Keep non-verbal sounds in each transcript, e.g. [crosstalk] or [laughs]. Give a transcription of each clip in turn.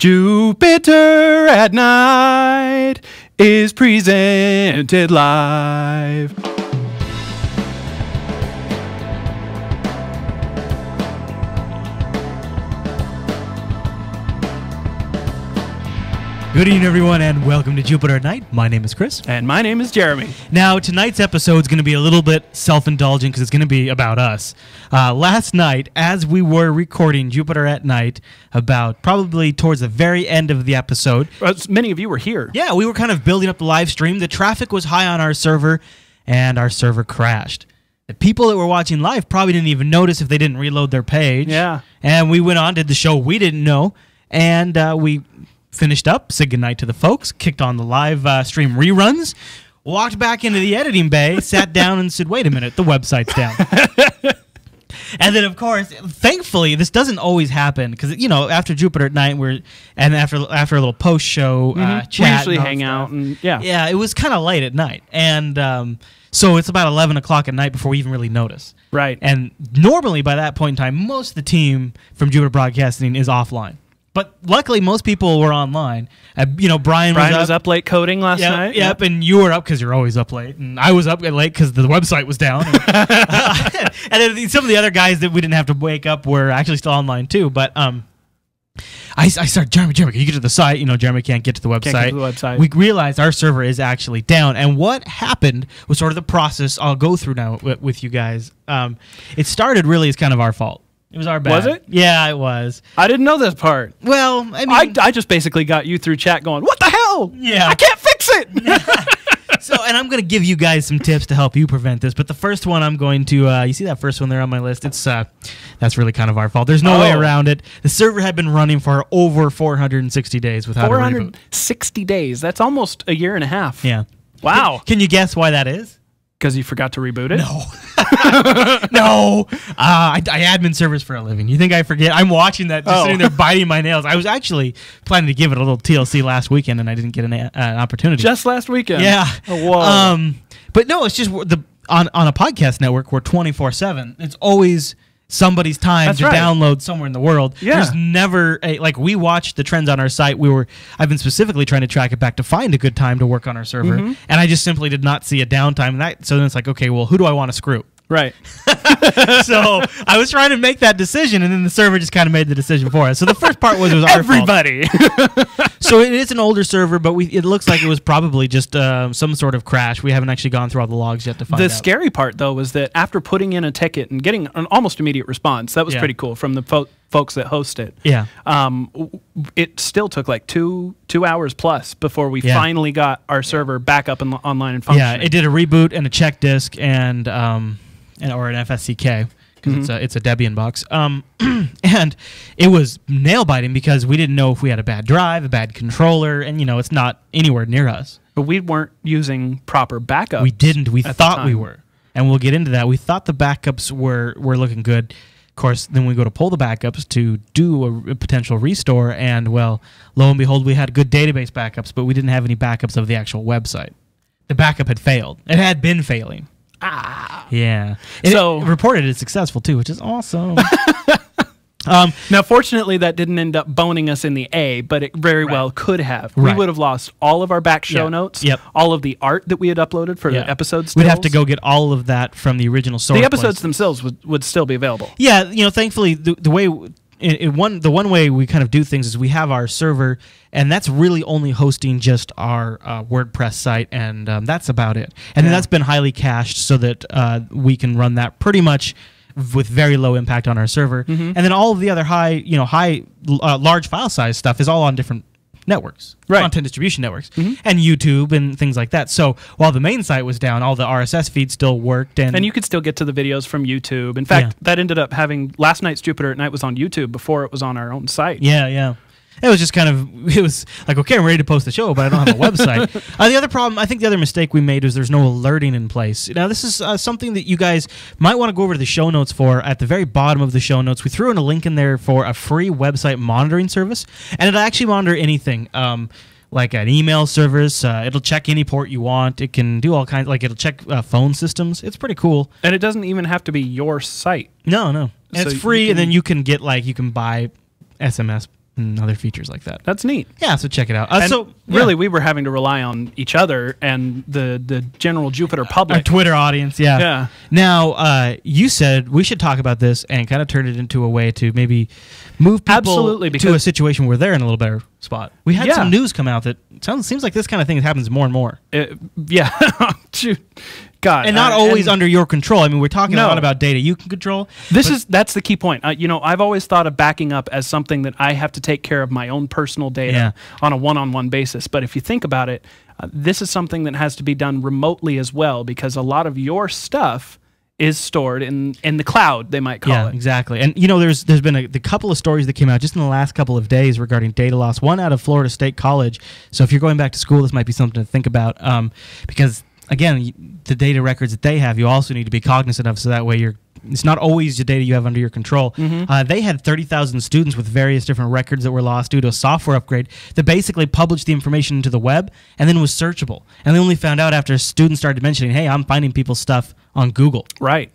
Jupiter at Night is presented live. Good evening, everyone, and welcome to Jupiter at Night. My name is Chris. And my name is Jeremy. Now, tonight's episode is going to be a little bit self indulgent because it's going to be about us. Uh, last night, as we were recording Jupiter at Night, about probably towards the very end of the episode, As many of you were here. yeah, we were kind of building up the live stream. The traffic was high on our server, and our server crashed. The people that were watching live probably didn't even notice if they didn't reload their page. Yeah. And we went on, did the show we didn't know, and uh, we finished up, said goodnight to the folks, kicked on the live uh, stream reruns, walked back into the editing bay, [laughs] sat down, and said, wait a minute, the website's down. [laughs] And then, of course, thankfully, this doesn't always happen because you know after Jupiter at night, we're and after after a little post show uh, chat, Mm-hmm. we usually hang that out and yeah. Yeah, it was kind of late at night, and um, so it's about eleven o'clock at night before we even really notice. Right. And normally by that point in time, most of the team from Jupiter Broadcasting is offline. But luckily, most people were online. Uh, you know, Brian, Brian was was up late coding last Yep, night. Yep, and you were up because you're always up late, and I was up late because the website was down. [laughs] [laughs] and then some of the other guys that we didn't have to wake up were actually still online too. But um, I, I started Jeremy, Jeremy, can you get to the site? You know, Jeremy can't get to the website. get to the website. We realized our server is actually down, and what happened was sort of the process I'll go through now with, with you guys. Um, it started really as kind of our fault. It was our bad. Was it? Yeah, it was. I didn't know this part. Well, I mean, I, I just basically got you through chat going, what the hell? Yeah. I can't fix it. [laughs] [laughs] so and I'm going to give you guys some tips to help you prevent this. But the first one I'm going to uh, you see that first one there on my list. It's uh, that's really kind of our fault. There's no way Oh. around it. The server had been running for over 460 days without a reboot. 460 days. That's almost a year and a half. Yeah. Wow. Can you guess why that is? Because you forgot to reboot it? No. [laughs] no. Uh, I, I admin servers for a living. You think I forget? I'm watching that, just Oh. sitting there biting my nails. I was actually planning to give it a little TLC last weekend, and I didn't get an, uh, an opportunity. Just last weekend. Yeah. Oh, whoa. Um, but no, it's just the on on a podcast network. We're twenty four seven. It's always somebody's time That's to right. download somewhere in the world. Yeah. There's never a like we watched the trends on our site. We were I've been specifically trying to track it back to find a good time to work on our server, Mm-hmm. and I just simply did not see a downtime. And that so then it's like okay, well, who do I want to screw? Right. [laughs] so I was trying to make that decision, and then the server just kind of made the decision for us. So the first part was it was. Everybody. [laughs] So it is an older server, but we it looks like it was probably just um, some sort of crash. We haven't actually gone through all the logs yet to find the out. scary part, though, was that after putting in a ticket and getting an almost immediate response, that was Yeah. pretty cool from the fo- folks that host it. Yeah. Um, it still took like two two hours plus before we Yeah. finally got our server back up and online and functioning. Yeah, it did a reboot and a check disk and um, and, or an FSCK because it's a it's a Debian box. Um, [clears throat] and it was nail biting because we didn't know if we had a bad drive, a bad controller, and you know it's not anywhere near us. but we weren't using proper backups. We didn't. We thought we were, and we'll get into that. We thought the backups were were looking good. Of course, then we go to pull the backups to do a, a potential restore, and well, lo and behold, we had good database backups, but we didn't have any backups of the actual website. The backup had failed. It had been failing. Ah, yeah. And So- it reported it successful too, which is awesome. [laughs] um, Now, fortunately, that didn't end up boning us in the A, but it very Right. well could have. We would have lost all of our back show Yeah. notes, Yep. all of the art that we had uploaded for yeah. the episodes. We'd have to go get all of that from the original source. The place. episodes themselves would, would still be available. Yeah, you know, thankfully the, the way one the one way we kind of do things is we have our server, and that's really only hosting just our uh, WordPress site, and um, that's about it. And then Yeah. that's been highly cached so that uh, we can run that pretty much with very low impact on our server. Mm-hmm. And then all of the other high, you know, high uh, large file size stuff is all on different networks, Right. Mm-hmm. content distribution networks, and YouTube and things like that. So while the main site was down, all the RSS feeds still worked, and, And you could still get to the videos from YouTube. In fact, Yeah. that ended up having last night's Jupiter at Night was on YouTube before it was on our own site. Yeah, yeah. It was just kind of [laughs] it was like okay, I'm ready to post the show, but I don't have a [laughs] website. uh, the other problem, I think, the other mistake we made is there's no alerting in place. Now, this is uh, something that you guys might want to go over to the show notes for. At the very bottom of the show notes, we threw in a link in there for a free website monitoring service, and it'll actually monitor anything. Um, like an email service, uh, it'll check any port you want. It can do all kinds. Like it'll check uh, phone systems. It's pretty cool. And it doesn't even have to be your site. No, no, So it's free, can- and then you can get like you can buy SMS and other features like that. That's neat. Yeah, so check it out. Uh, And so really, yeah. we were having to rely on each other and the the general Jupiter our public. Twitter audience, yeah. Yeah. Now, uh, you said we should talk about this and kind of turn it into a way to maybe move people Absolutely, to a situation where they're in a little better spot. We had Yeah. some news come out that sounds seems like this kind of thing happens more and more, Uh, yeah. [laughs] God, and not uh, always and under your control. I mean, we're talking a lot about data you can control. This is that's the key point. Uh, you know, I've always thought of backing up as something that I have to take care of my own personal data Yeah. on a one-on-one basis. But if you think about it, uh, this is something that has to be done remotely as well because a lot of your stuff is stored in in the cloud. They might call yeah, it. exactly. And you know, there's there's been a the couple of stories that came out just in the last couple of days regarding data loss. One out of Florida State College. So if you're going back to school, this might be something to think about um, because again, the data records that they have, you also need to be cognizant of, so that way you're. It's not always the data you have under your control. Uh, they had 30,000 students with various different records that were lost due to a software upgrade that basically published the information into the web and then was searchable. And they only found out after students started mentioning, hey, I'm finding people's stuff on Google. Right.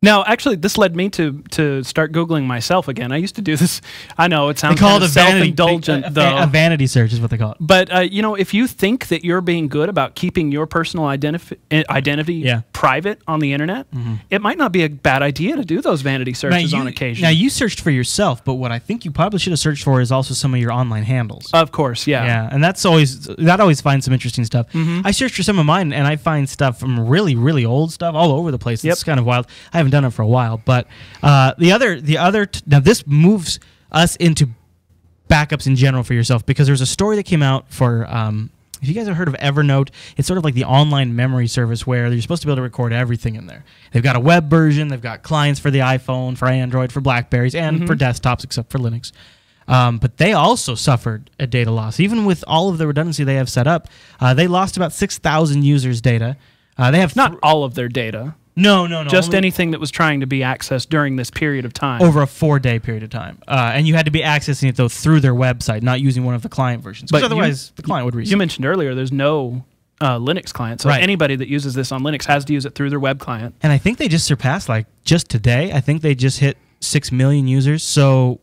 Now, actually, this led me to to start googling myself again. I used to do this. I know it They sounds call kind it of a vanity, self-indulgent, though. a vanity search is what they call it. But uh, you know, if you think that you're being good about keeping your personal identif- identity Yeah. private on the internet, it might not be a bad idea to do those vanity searches you, on occasion. now you searched for yourself, but what I think you probably should have searched for is also some of your online handles. of course, yeah. yeah, and that's always that always finds some interesting stuff. Mm-hmm. I searched for some of mine, and I find stuff from really, really old stuff all over the place. Yep. It's kind of wild. I haven't done it for a while, but uh, the other, the other, t- now this moves us into backups in general for yourself because there's a story that came out for. Um, if you guys have heard of Evernote, it's sort of like the online memory service where you're supposed to be able to record everything in there. They've got a web version, they've got clients for the iPhone, for Android, for Blackberries, and for desktops, except for Linux. Um, but they also suffered a data loss. Even with all of the redundancy they have set up, uh, they lost about 6,000 users' data. Uh, they have Not all of their data, no, no, no, just only anything that was trying to be accessed during this period of time. over a four-day period of time, uh, and you had to be accessing it though through their website, not using one of the client versions. But Because you- otherwise, the client would reset. you mentioned earlier, there's no uh, Linux client, so Right. anybody that uses this on Linux has to use it through their web client. And I think they just surpassed like just today. I think they just hit six million users. So,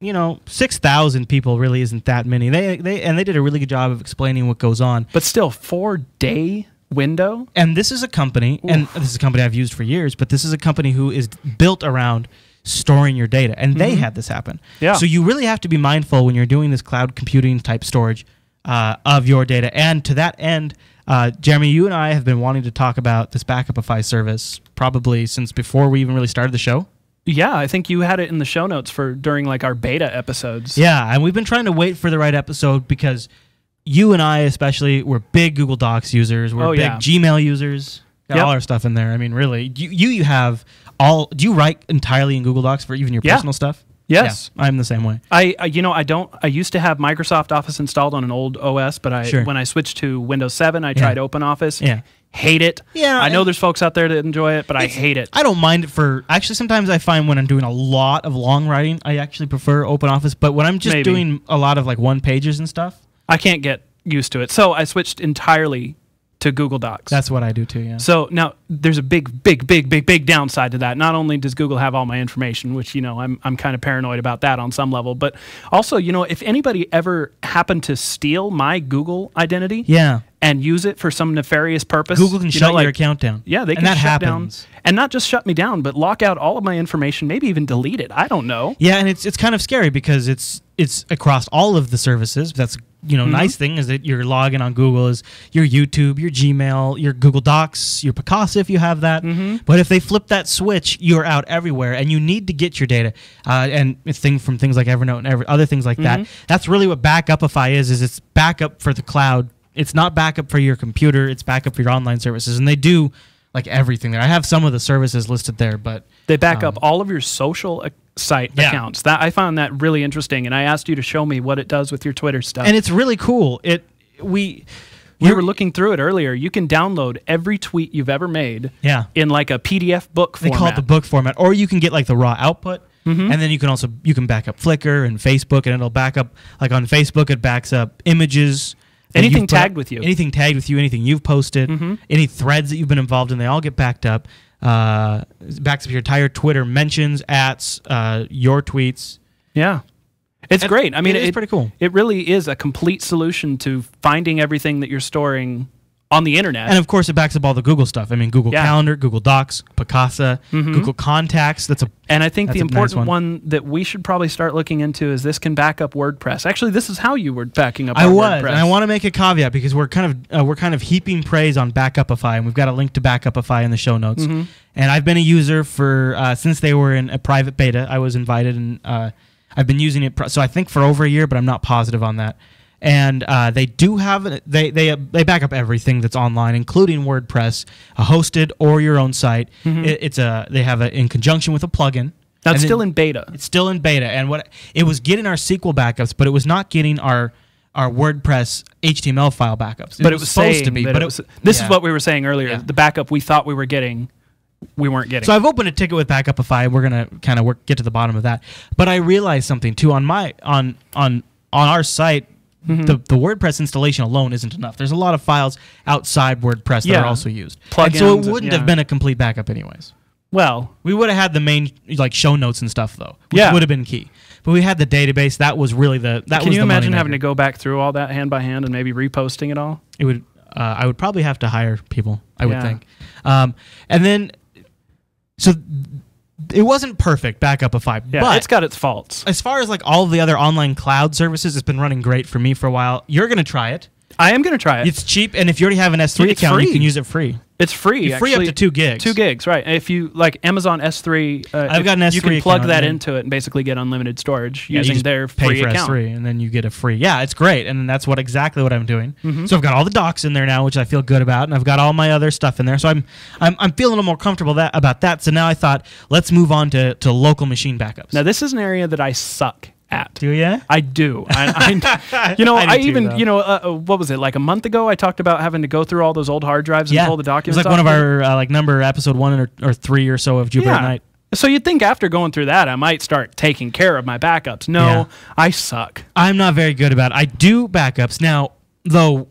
you know, six thousand people really isn't that many. They they and they did a really good job of explaining what goes on. But still, four day window. And this is a company, and this is a company I've used for years. But this is a company who is built around storing your data, and they had this happen. Mm-hmm. Yeah. So you really have to be mindful when you're doing this cloud computing type storage uh, of your data. And to that end. Uh, Jeremy, you and I have been wanting to talk about this Backupify service probably since before we even really started the show. Yeah, I think you had it in the show notes for during like our beta episodes. Yeah, and we've been trying to wait for the right episode because you and I, especially, we're big Google Docs users. We're Oh, big yeah. Gmail users. Got Yep. all our stuff in there. I mean, really, you, you you have all. Do you write entirely in Google Docs for even your Yeah. personal stuff? Yes. Yeah, I'm the same way. I, I you know I don't I used to have Microsoft Office installed on an old OS, but I Sure. when I switched to Windows 7, I tried OpenOffice. Yeah. Hate it. Yeah, I know there's folks out there that enjoy it, but I hate it. I don't mind it for. Actually, sometimes I find when I'm doing a lot of long writing, I actually prefer Open Office. But when I'm just Maybe. doing a lot of like one pages and stuff, I can't get used to it. So I switched entirely to Google Docs. that's what I do too. Yeah. So now there's a big, big, big, big, big downside to that. Not only does Google have all my information, which you know I'm I'm kind of paranoid about that on some level, but also you know if anybody ever happened to steal my Google identity yeah. and use it for some nefarious purpose, Google can you shut know, like, your account down. Yeah, they and can that shut happens. down and not just shut me down, but lock out all of my information, maybe even delete it. I don't know. Yeah, and it's it's kind of scary because it's it's across all of the services. That's you Mm-hmm. know nice thing is that your login on Google is your YouTube, your Gmail, your Google Docs, your Picasa if you have that. Mm-hmm. But if they flip that switch, you're out everywhere, and you need to get your data. Uh, and thing from things like Evernote and every, other things like Mm-hmm. that. That's really what Backupify is. Is it's backup for the cloud. It's not backup for your computer. It's backup for your online services, and they do like everything there. I have some of the services listed there, but They back up all of your social site Um, Yeah. accounts. That I found that really interesting, and I asked you to show me what it does with your Twitter stuff. and it's really cool. It we we were looking through it earlier. You can download every tweet you've ever made Yeah. in like a PDF book They format. call it the book format, or you can get like the raw output, Mm-hmm. and then you can also you can back up Flickr and Facebook, and it'll back up like on Facebook it backs up images. Anything tagged with you. anything tagged with you, anything you've posted, Mhm. any threads that you've been involved in, they all get backed up. Uh, backs up your entire Twitter mentions, ats, uh, your tweets. Yeah. It's And great. I mean, it is pretty cool. It really is a complete solution to finding everything that you're storing on the internet. And of course, it backs up all the Google stuff. I mean, Google Yeah. Mm-hmm. Calendar, Google Docs, Picasa, Google Contacts. That's a And I think the a nice important one. one. that we should probably start looking into is this can back up WordPress. Actually, this is how you were backing up. I was, WordPress. and I want to make a caveat because we're kind of uh, we're kind of heaping praise on Backupify, and we've got a link to Backupify in the show notes. Mm-hmm. And I've been a user for uh, since they were in a private beta. I was invited, and uh, I've been using it. Pro- so I think for over a year, but I'm not positive on that. And uh, they do have they they they back up everything that's online, including WordPress, a hosted or your own site. It, it's a they have a in conjunction with a plugin. Now, it's still in beta. it's still in beta, and what it was getting our SQL backups, but it was not getting our our WordPress HTML file backups. but it was supposed to be. But it it was, this yeah. is what we were saying earlier. Yeah. The backup we thought we were getting, we weren't getting. So I've opened a ticket with Backupify. We're gonna kind of work get to the bottom of that. But I realized something too on my on on on our site. Mm-hmm. The, the WordPress installation alone isn't enough. There's a lot of files outside WordPress that are also used. Plugins and so it wouldn't yeah. have been a complete backup anyways. well, We would have had the main like show notes and stuff though, which Yeah. would have been key. But we had the database. That was really the that can was you imagine having to go back through all that hand by hand and maybe reposting it all? it would uh, I would probably have to hire people. I would think, um, and then so it wasn't perfect back up Backupify, Yeah, but it's got its faults. as far as like all the other online cloud services, it's been running great for me for a while. You're gonna try it. I am going to try it. It's cheap, and if you already have an S3 It's account, you can use it free. It's free. You're free up to two gigs. Two gigs, right? If you like Amazon S3, uh, I've got an You S3 You can plug account, that into it and basically get unlimited storage Yeah, using their pay free for account. S3, and then you get a free. Yeah, it's great, and that's what exactly what I'm doing. Mm-hmm. So I've got all the docs in there now, which I feel good about, and I've got all my other stuff in there. So I'm I'm, I'm feeling a little more comfortable that about that. So now I thought let's move on to, to local machine backups. Now, this is an area that I suck at. Do [laughs] you? I do. I, I, you know, I I, even, though. you know, uh, what was it? Like a month ago, I talked about having to go through all those old hard drives and pull the It was documents. like off one of our uh, like number episode one or, or three or so of Jupiter yeah. Night. So you'd think after going through that, I might start taking care of my backups. No, Yeah. I suck. I'm not very good about it. I do backups now, though.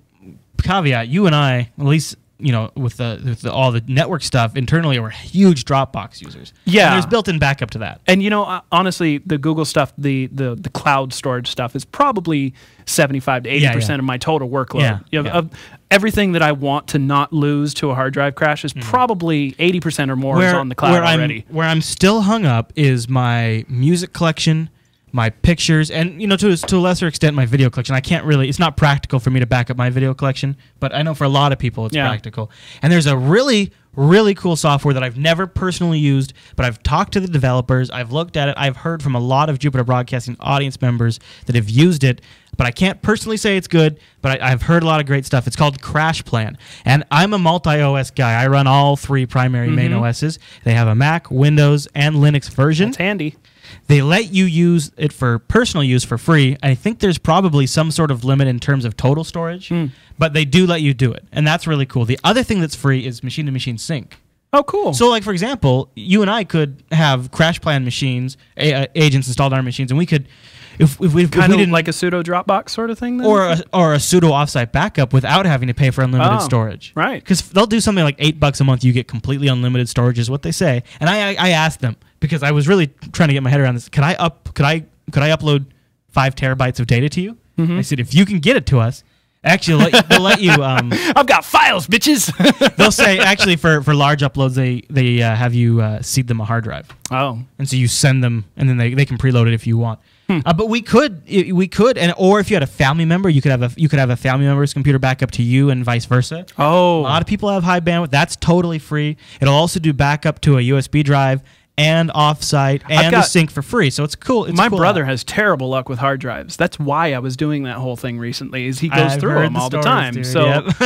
Caveat: You and I, at least you know, with the with the, all the network stuff internally, are huge Dropbox users. Yeah. and there's built-in backup to that. And you know, uh, honestly, the Google stuff, the the the cloud storage stuff, is probably seventy-five to eighty Yeah, percent yeah. of my total workload. Yeah, You know, yeah. Of everything that I want to not lose to a hard drive crash is probably eighty percent or more is on the cloud where already. I'm, where I'm still hung up is my music collection, my pictures, and you know to to a lesser extent my video collection. I can't really. It's not practical for me to back up my video collection, but I know for a lot of people it's Yeah. practical. And there's a really really cool software that I've never personally used, but I've talked to the developers. I've looked at it. I've heard from a lot of Jupiter Broadcasting audience members that have used it. But I can't personally say it's good, but I, I've heard a lot of great stuff. It's called Crash Plan. And I'm a multi OS guy. I run all three primary main Mm-hmm. OSs. They have a Mac, Windows, and Linux version. It's handy. They let you use it for personal use for free. I think there's probably some sort of limit in terms of total storage, Hmm. but they do let you do it. And that's really cool. The other thing that's free is machine to machine sync. Oh, cool. So, like for example, you and I could have Crash Plan machines, a, uh, agents installed on our machines, and we could, if, if we, if kind we of didn't like a pseudo Dropbox sort of thing. Then? or a, or a pseudo offsite backup without having to pay for unlimited Oh, storage. right. Because they'll do something like eight bucks a month. You get completely unlimited storage, is what they say. And I, I I asked them because I was really trying to get my head around this. Could I up? Could I could I upload five terabytes of data to you? Mm-hmm. I said if you can get it to us. Actually, they'll let, they'll let you. Um, [laughs] I've got files, bitches. [laughs] they'll say actually for, for large uploads they they uh, have you uh, seed them a hard drive. oh, and so you send them and then they, they can preload it if you want Hmm. uh, but we could we could and or if you had a family member you could have a you could have a family member's computer backup to you and vice versa oh, a lot of people have high bandwidth that's totally free it'll also do backup to a usb drive and offsite and a sync for free so it's cool it's my cool brother app. has terrible luck with hard drives. That's why I was doing that whole thing recently. Is he goes I've through them all the time. dude. So Yep. [laughs]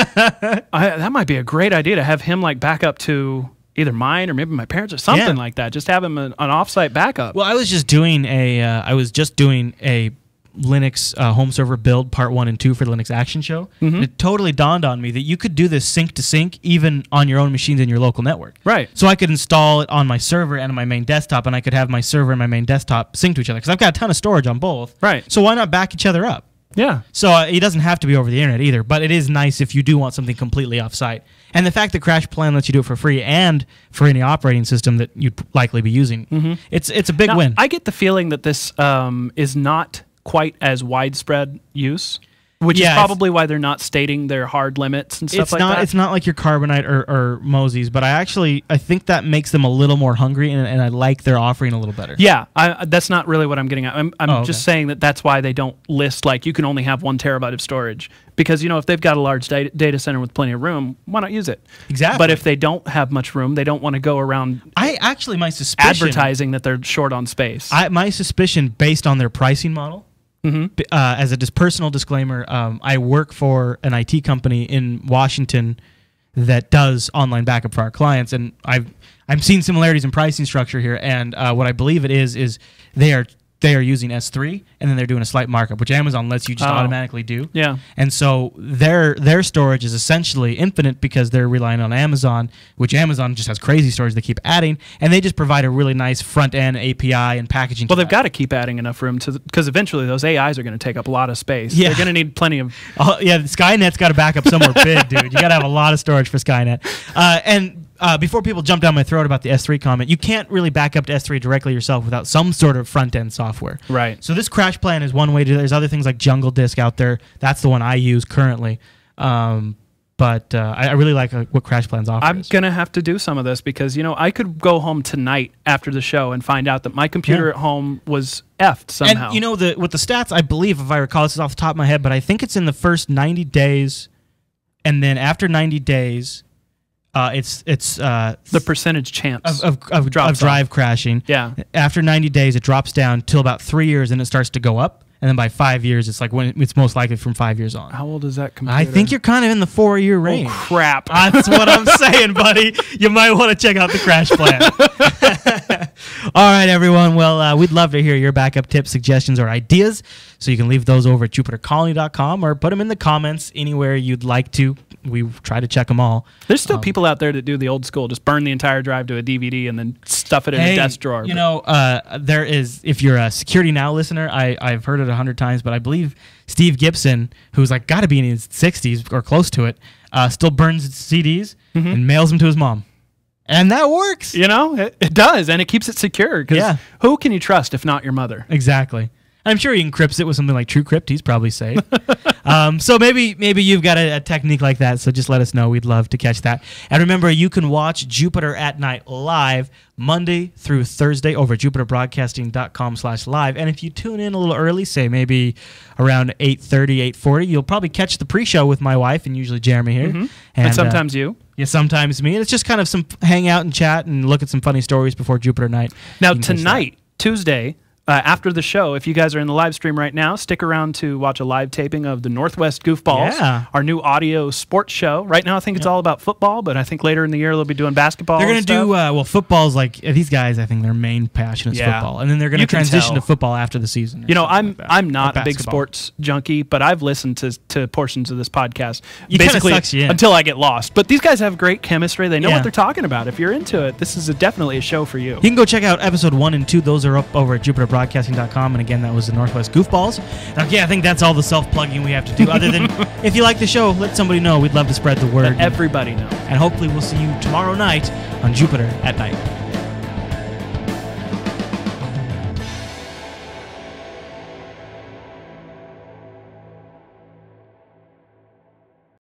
I, that might be a great idea to have him like back up to either mine or maybe my parents or something Yeah. like that. Just have him an, an offsite backup. Well, I was just doing a uh, I was just doing a Linux uh, home server build part one and two for the Linux Action Show. Mm-hmm. It totally dawned on me that you could do this sync to sync even on your own machines in your local network. Right. So I could install it on my server and on my main desktop, and I could have my server and my main desktop sync to each other because I've got a ton of storage on both. Right. So why not back each other up? Yeah. So uh, it doesn't have to be over the internet either, but it is nice if you do want something completely offsite. And the fact that Crash Plan lets you do it for free and for any operating system that you'd likely be using, it's it's a big Now, win. I get the feeling that this um, is not quite as widespread use, which Yeah, is probably why they're not stating their hard limits and stuff it's like not that. it's not like your carbonite or, or Mozy's, but I actually I think that makes them a little more hungry, and, and I like their offering a little better. yeah, I, that's not really what I'm getting at. I'm, I'm Oh, okay. just saying that that's why they don't list like you can only have one terabyte of storage because you know if they've got a large data, data center with plenty of room, why not use it? Exactly. But if they don't have much room, they don't want to go around I actually my suspicion advertising that they're short on space. I, my suspicion based on their pricing model. Mm-hmm. Uh, as a dis- personal disclaimer, um, I work for an IT company in Washington that does online backup for our clients, and I've I'm seeing similarities in pricing structure here. And uh, what I believe it is is they are they are using S3, and then they're doing a slight markup, which Amazon lets you just Oh. automatically do. yeah. And so their their storage is essentially infinite because they're relying on Amazon, which Amazon just has crazy storage they keep adding, and they just provide a really nice front end API and packaging. Well, they've that. got to keep adding enough room to because eventually those AIs are going to take up a lot of space. Yeah. They're going to need plenty of. [laughs] Oh, yeah, Skynet's got to back up somewhere big, dude. You got to have a lot of storage for Skynet. Uh, and uh, before people jump down my throat about the S3 comment, you can't really back up to S3 directly yourself without some sort of front end software. Right. So this crash plan is one way to. There's other things like Jungle Disk out there. That's the one I use currently. Um, but uh, I, I really like uh, what Crash Plans offers. I'm gonna have to do some of this because you know I could go home tonight after the show and find out that my computer Yeah. at home was effed somehow. And you know the with the stats, I believe if I recall, this is off the top of my head, but I think it's in the first 90 days, and then after 90 days, uh, it's it's uh, the percentage chance of of, of, drops of drive crashing. Yeah. After 90 days, it drops down till about three years, and it starts to go up, and then by five years, it's like when it's most likely from five years on. How old is that computer? I think you're kind of in the four year Oh range. crap! That's what I'm [laughs] saying, buddy. You might want to check out the crash plan. [laughs] All right, everyone. Well, uh, we'd love to hear your backup tips, suggestions, or ideas. So you can leave those over at jupitercolony.com or put them in the comments anywhere you'd like to. We try to check them all. There's still people out there that do the old school, just burn the entire drive to a DVD and then stuff it in a desk drawer. You know, uh, there is, if you're a Security Now listener, I, I've heard it a hundred times, but I believe Steve Gibson, who's like got to be in his 60s or close to it, uh, still burns CDs and mails them to his mom. And that works. you know, it, it does, and it keeps it secure. Yeah. who can you trust if not your mother? Exactly. I'm sure he encrypts it with something like TrueCrypt. He's probably safe. [laughs] um, so maybe maybe you've got a, a technique like that. So just let us know. We'd love to catch that. And remember, you can watch Jupiter at Night live Monday through Thursday over at jupiterbroadcasting.com slash live. And if you tune in a little early, say maybe around 8.30, 8.40, you'll probably catch the pre-show with my wife and usually Jeremy here. And, uh, sometimes you. yeah, sometimes me. And it's just kind of some hang out and chat and look at some funny stories before Jupiter Night. Now You can catch that. tonight, Tuesday, uh, after the show, if you guys are in the live stream right now, stick around to watch a live taping of the Northwest Goofballs, Yeah. our new audio sports show. Right now, I think it's all about football, but I think later in the year they'll be doing basketball. They're going gonna do uh, well. Football's like uh, these guys. I think their main passion is Yeah. football, and then they're gonna transition to football after the season. You know, I'm like. I'm not a big sports junkie, but I've listened to to portions of this podcast It kinda basically sucks you in. until I get lost. But these guys have great chemistry. They know Yeah. what they're talking about. If you're into it, this is a, definitely a show for you. You can go check out episode one and two. Those are up over at jupiterbroadcasting.com. And again, that was the Northwest Goofballs. Okay, I think that's all the self plugging we have to do. Other than [laughs] if you like the show, let somebody know. We'd love to spread the word. Everybody know. and hopefully, we'll see you tomorrow night on Jupiter at night.